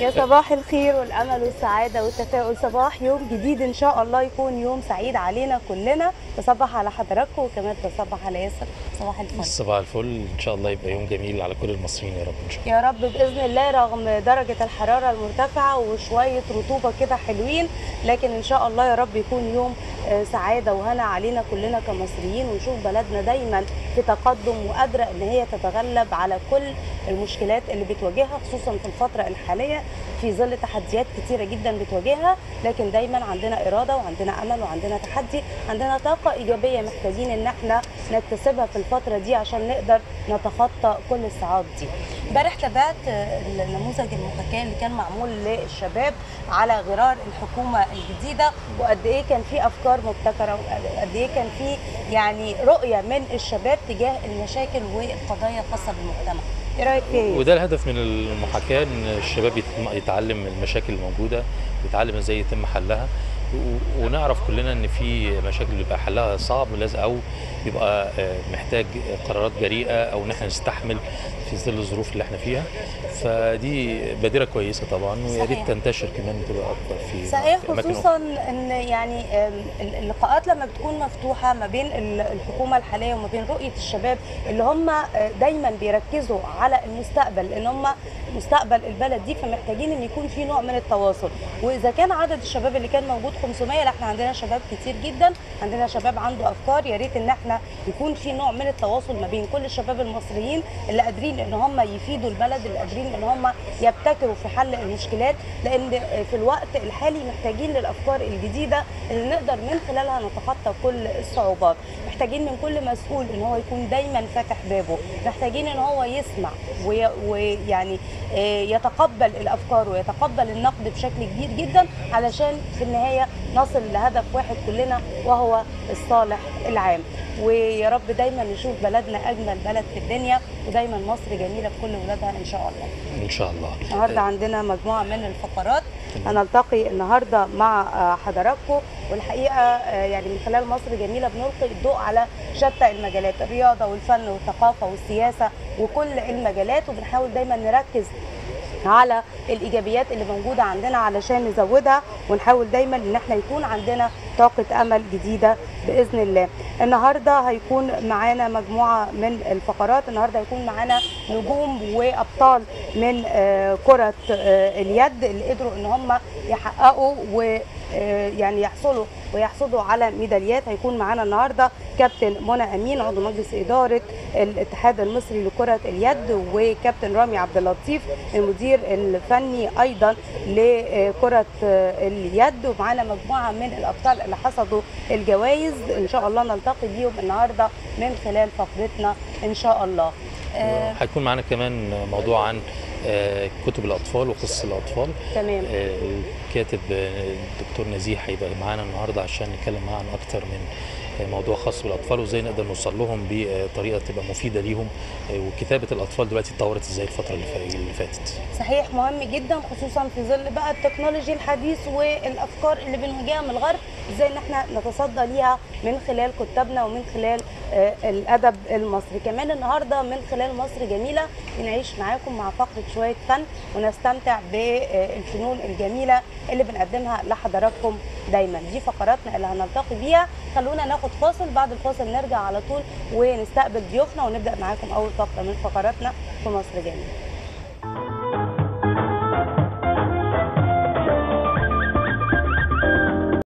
يا صباح الخير والأمل والسعادة والتفاؤل. صباح يوم جديد إن شاء الله يكون يوم سعيد علينا كلنا. بصبح على حضراتكم وكمان بصبح على ياسر. صباح الفل. صباح الفل. إن شاء الله يبقى يوم جميل على كل المصريين يا رب إن شاء الله. يا رب بإذن الله رغم درجة الحرارة المرتفعة وشوية رطوبة كده حلوين لكن إن شاء الله يا رب يكون يوم آه، سعادة وهنا علينا كلنا كمصريين. ونشوف بلدنا دايما في تقدم وقادره إن هي تتغلب على كل المشكلات اللي بتواجهها خصوصا في الفترة الحالية. في ظل تحديات كتيرة جدا بتواجهها لكن دايما عندنا إرادة وعندنا أمل وعندنا تحدي عندنا طاقة إيجابية محتاجين إن إحنا نكتسبها في الفترة دي عشان نقدر نتخطى كل الصعاب دي. امبارح تابعت النموذج المحاكاه اللي كان معمول للشباب على غرار الحكومة الجديدة وقد إيه كان في أفكار مبتكرة وقد إيه كان في يعني رؤية من الشباب تجاه المشاكل والقضايا الخاصه بالمجتمع. رأيك فيه وده الهدف من المحاكاة إن الشباب يت- يتعلم المشاكل الموجودة يتعلم إزاي يتم حلها. ونعرف كلنا إن في مشاكل بيبقى حلها صعب لازم أو بيبقى آه، محتاج قرارات جريئة أو إن إحنا نستحمل في ظل الظروف اللي إحنا فيها. فدي بادرة كويسة طبعا ويا ريت. تنتشر كمان وتبقى أكتر في صحيح خصوصا إن يعني اللقاءات لما بتكون مفتوحة ما بين ال- الحكومة الحالية وما بين رؤية الشباب اللي هم آه، دايما بيركزوا على المستقبل لأن هم مستقبل البلد دي فمحتاجين إن يكون في نوع من التواصل. وإذا كان عدد الشباب اللي كان موجود 500 لا إحنا عندنا شباب كتير جدا عندنا شباب عنده أفكار. يا ريت إن إحنا يكون في نوع من التواصل ما بين كل الشباب المصريين اللي قادرين إن هم يفيدوا البلد اللي قادرين إن هم يبتكروا في حل المشكلات. لأن في الوقت الحالي محتاجين للأفكار الجديدة اللي نقدر من خلالها نتخطى كل الصعوبات. محتاجين من كل مسؤول إن هو يكون دايما فاتح بابه. محتاجين إن هو يسمع وي- ويعني آه، يتقبل الأفكار ويتقبل النقد بشكل كبير جدا علشان في النهاية نصل لهدف واحد كلنا وهو الصالح العام. ويا رب دايما نشوف بلدنا أجمل بلد في الدنيا ودايما مصر جميلة بكل ولادها إن شاء الله. إن شاء الله. النهارده عندنا مجموعة من الفقرات هنلتقي النهارده مع آه، حضراتكم. والحقيقة آه، يعني من خلال مصر جميلة بنلقي الضوء على شتى المجالات الرياضة والفن والثقافة والسياسة وكل المجالات. وبنحاول دايما نركز على الإيجابيات اللي موجودة عندنا علشان نزودها ونحاول دايما إن إحنا يكون عندنا طاقة أمل جديدة بإذن الله. النهارده هيكون معانا مجموعة من الفقرات، النهارده هيكون معانا نجوم وأبطال من آه، كرة آه، اليد اللي قدروا إن هم يحققوا و يعني يحصلوا ويحصدوا على ميداليات. هيكون معانا النهارده كابتن منى أمين عضو مجلس إدارة الاتحاد المصري لكرة اليد وكابتن رامي عبد اللطيف المدير الفني أيضا لكرة اليد. ومعانا مجموعة من الأبطال اللي حصدوا الجوائز. إن شاء الله نلتقي بيهم النهارده من خلال فقرتنا إن شاء الله. آه هيكون معانا كمان موضوع عن آه، كتب الأطفال وقصص الأطفال. تمام. آه، الكاتب آه، الدكتور نزيه هيبقى معانا النهارده عشان نتكلم معاه عن أكتر من آه، موضوع خاص بالأطفال وإزاي نقدر نوصل لهم بطريقة تبقى مفيدة ليهم. آه، وكتابة الأطفال دلوقتي اتطورت إزاي الفترة اللي فا- اللي فاتت. صحيح مهم جدا خصوصا في ظل بقى التكنولوجي الحديث والأفكار اللي بنواجهها من الغرب إزاي إن إحنا نتصدى ليها من خلال كتابنا ومن خلال آه، الأدب المصري. كمان النهارده من خلال مصر جميلة بنعيش معاكم مع فقرة شوية فن ونستمتع بالفنون الجميلة اللي بنقدمها لحضراتكم دايما. دي فقراتنا اللي هنلتقي بيها. خلونا ناخد فاصل. بعد الفاصل نرجع على طول ونستقبل ضيوفنا ونبدأ معاكم أول فقرة من فقراتنا في مصر جميلة.